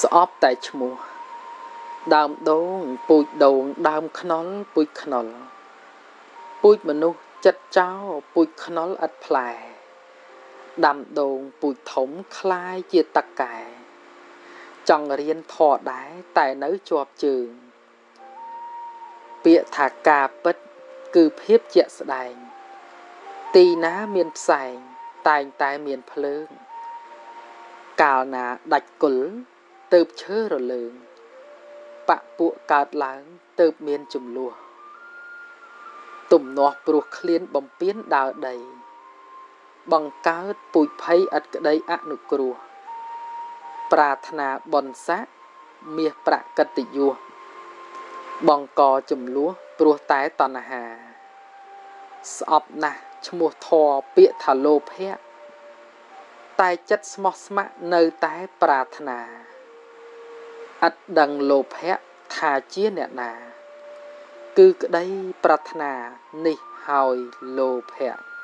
ស្អប់តែឈ្មោះដើមដូងពូជដូងដើមខ្នុលពូជខ្នុលពូជមនុស្សចិត្តចោពូជខ្នុលឥតផ្លែដាំដូងពូជធំคล้ายជាតកែចង់រៀនធរដែរតែនៅជាប់ជើងពាក្យថាការពិតគឺភាពជាក់ស្ដែងទីណាមានផ្សែងតែងតែមានភ្លើងកាលណាដាច់គុល ទៅឈើរលើងបពពួកកើតឡើងទៅមានចំនួនទំនាស់ព្រោះឃ្លានបំពេញដើរដី បង្កើតពូជភ័យឥតក្តីអនុគ្រោះ ប្រាថ្នាបនស័កមាសប្រកតិយុះបង្កចំនួនព្រោះតែតណ្ហា ស្អប់ណាស់ឈ្មោះធរពាក្យថាលោភៈតែចិត្តស្មោះស្ម័គ្រនៅតែប្រាថ្នា ឥតដឹងលោភៈថាជាអ្នកណា គឺក្តីប្រាថ្នានេះហើយលោភៈ